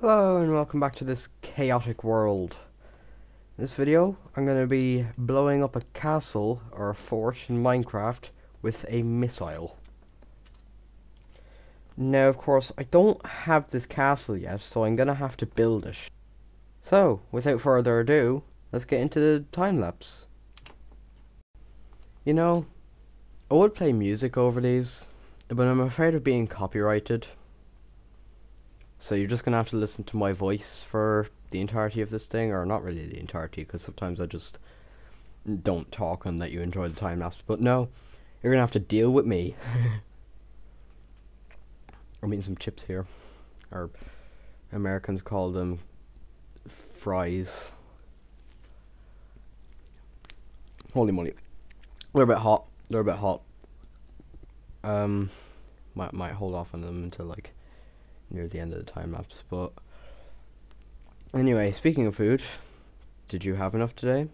Hello and welcome back to this chaotic world. In this video, I'm going to be blowing up a castle or a fort in Minecraft with a missile. Now, of course, I don't have this castle yet, so I'm going to have to build it. So, without further ado, let's get into the time-lapse. You know, I would play music over these, but I'm afraid of being copyrighted. So you're just gonna have to listen to my voice for the entirety of this thing, or not really the entirety, because sometimes I just don't talk and let you enjoy the time lapse. But no, you're gonna have to deal with me. I'm eating some chips here, or Americans call them fries. Holy moly, They're a bit hot, They're a bit hot. Um, might might hold off on them until like near the end of the time lapse. But anyway, speaking of food, did you have enough today?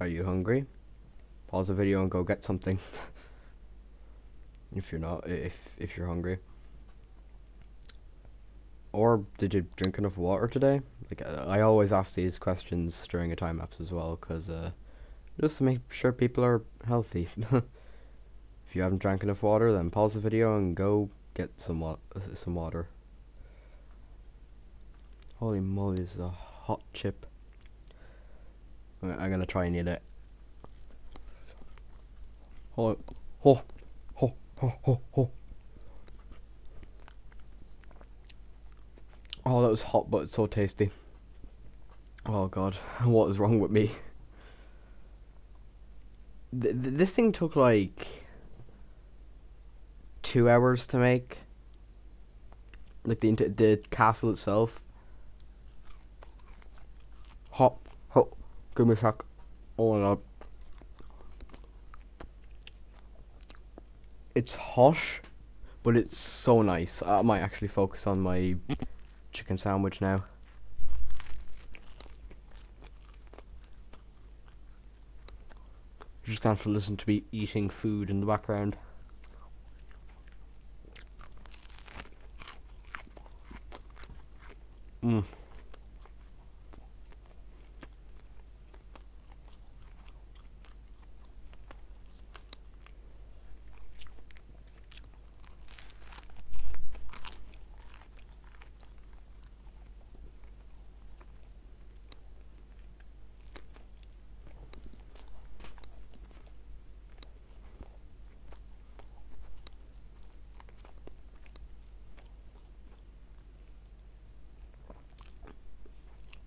Are you hungry? Pause the video and go get something. if you're not, if if you're hungry. Or did you drink enough water today? Like I always ask these questions during a time lapse as well, cause uh, just to make sure people are healthy. if you haven't drank enough water, then pause the video and go get some wa some water. Holy moly, this is a hot chip. I'm, gonna try and eat it. Oh, oh, oh, oh, oh, oh. Oh, that was hot, but it's so tasty. Oh god, what is wrong with me? Th th this thing took like two hours to make. Like the the castle itself. Give me a sec. Oh my god. It's harsh, but it's so nice. I might actually focus on my chicken sandwich now. Just to listen to me eating food in the background. Mmm.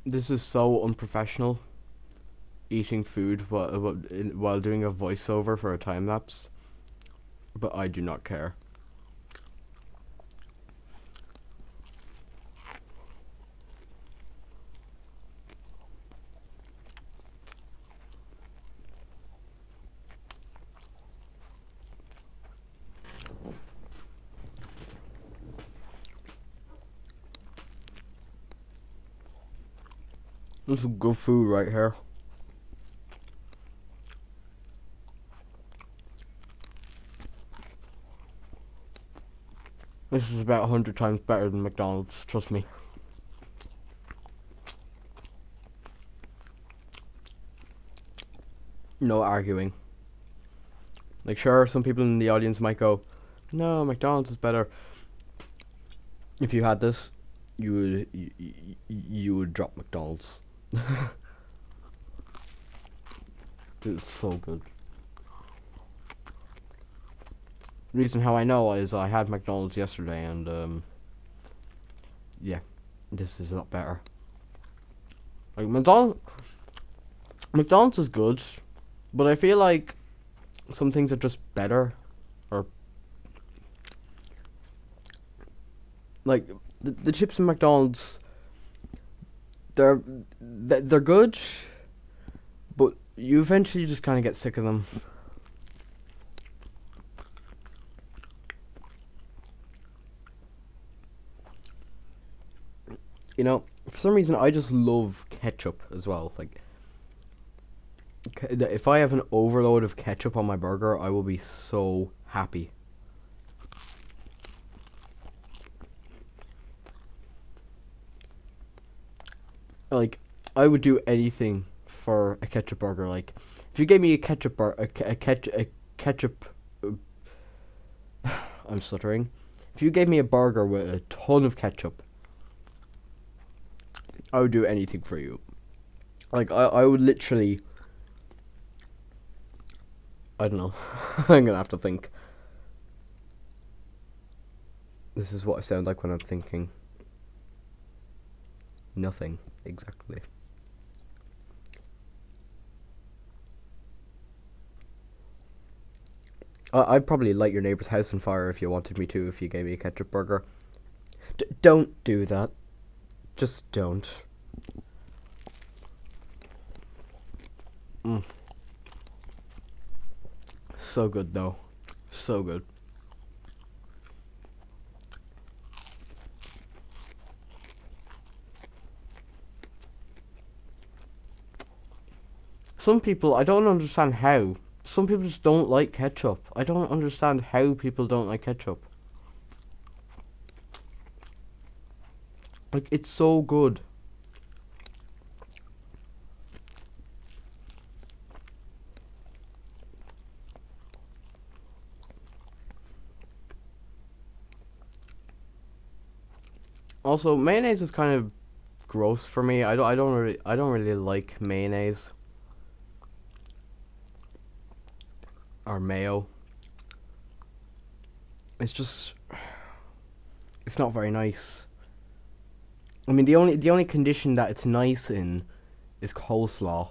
This is so unprofessional. Eating food while while doing a voiceover for a time lapse, but I do not care. This is good food right here. This is about a hundred times better than McDonald's, trust me. No arguing. Like sure, some people in the audience might go, no, McDonald's is better. If you had this, you would you, you would drop McDonald's. it's so good. Reason how I know is I had McDonald's yesterday and um yeah, this is a lot better. Like McDonald's McDonald's is good, but I feel like some things are just better or like the, the chips in McDonald's they're they're good, but you eventually just kind of get sick of them. You know, for some reason I just love ketchup as well. Like, if I have an overload of ketchup on my burger, I will be so happy. Like I would do anything for a ketchup burger. Like if you gave me a ketchup bur- a, a, ketchup a ketchup I'm stuttering. If you gave me a burger with a ton of ketchup, I would do anything for you. Like I I would literally I don't know. I'm gonna have to think. This is what I sound like when I'm thinking. Nothing, exactly. I I'd probably light your neighbor's house on fire if you wanted me to, if you gave me a ketchup burger. D don't do that. Just don't. Mm. So good, though. So good. Some people, I don't understand how. Some people just don't like ketchup. I don't understand how people don't like ketchup. Like, it's so good. Also, mayonnaise is kind of gross for me. I don't I don't really I don't really like mayonnaise. Or mayo. It's just it's not very nice. I mean the only the only condition that it's nice in is coleslaw.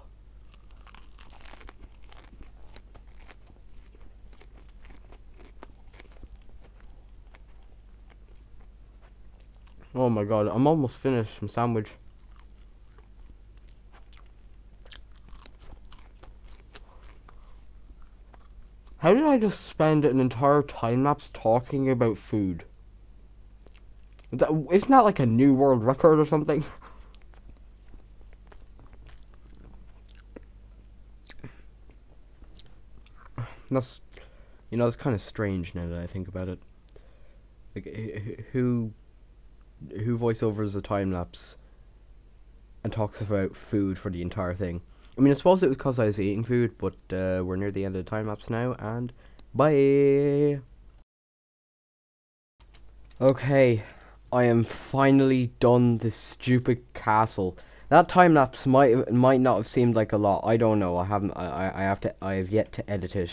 Oh my god, I'm almost finished my sandwich. How did I just spend an entire time lapse talking about food? That, isn't that like a new world record or something? That's, you know, it's kind of strange now that I think about it. Like, who, who voiceovers a time lapse and talks about food for the entire thing? I mean, I suppose it was because I was eating food, but uh, we're near the end of the time lapse now, and bye! Okay, I am finally done this stupid castle. That time lapse might might not have seemed like a lot. I don't know. I haven't. I I have to. I have yet to edit it.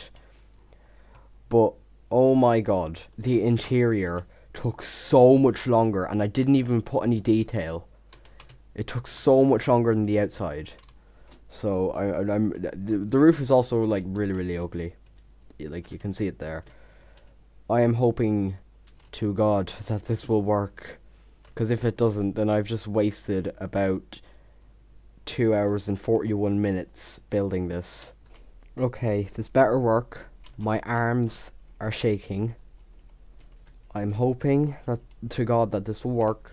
But oh my god, the interior took so much longer, and I didn't even put any detail. It took so much longer than the outside. So I, I'm the, the roof is also like really really ugly, like you can see it there. I am hoping to God that this will work, because if it doesn't, then I've just wasted about two hours and forty one minutes building this. Okay, this better work. My arms are shaking. I'm hoping that to God that this will work.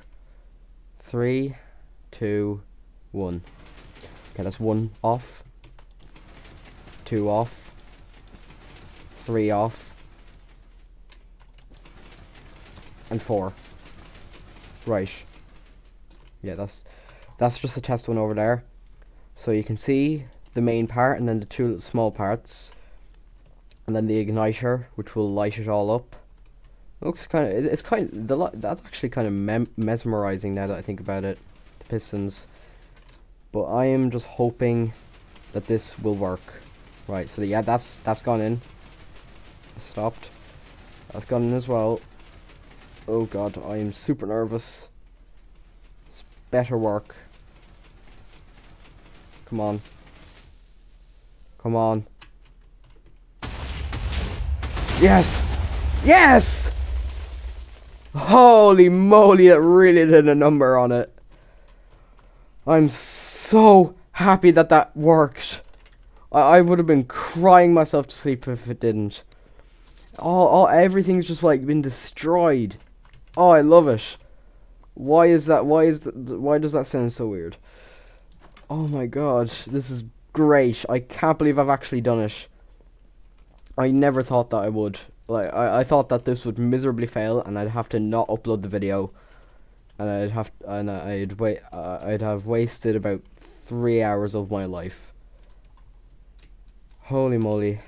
Three, two, one. Okay, that's one off. Two off. Three off. And four. Right. Yeah, that's that's just a test one over there. So you can see the main part and then the two small parts. And then the igniter, which will light it all up. It looks kind of, it's kind of, the that's actually kind of mesmerizing now that I think about it. The pistons. But I am just hoping that this will work. Right, so yeah, that's that's gone in. Stopped. That's gone in as well. Oh god, I am super nervous. It's better work. Come on. Come on. Yes! Yes! Holy moly, that really did a number on it. I'm so happy that that worked. I, I would have been crying myself to sleep if it didn't. All, all, everything's just like been destroyed. Oh, I love it. Why is that? Why is that, why does that sound so weird? Oh my god, this is great. I can't believe I've actually done it. I never thought that I would. Like, I, I thought that this would miserably fail and I'd have to not upload the video. and I'd have and I'd wait uh, I'd have wasted about three hours of my life. Holy moly!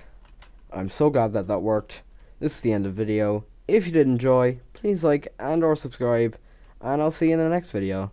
I'm so glad that that worked. This is the end of the video. If you did enjoy, please like and or subscribe, and I'll see you in the next video.